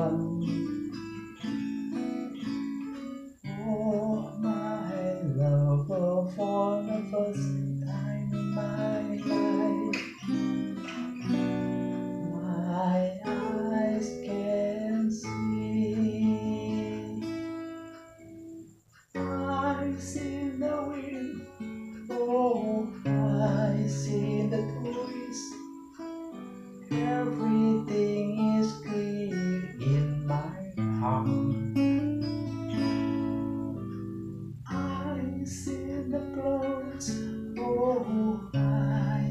Oh, for my lover for the first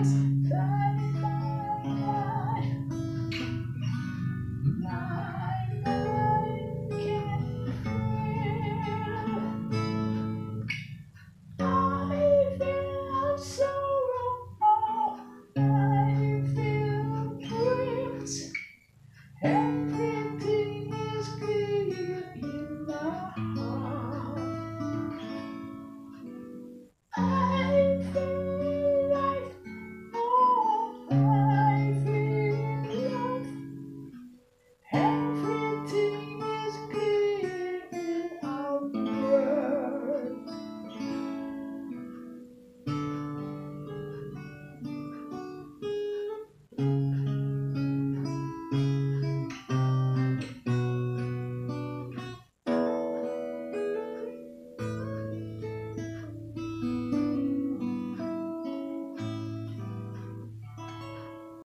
out.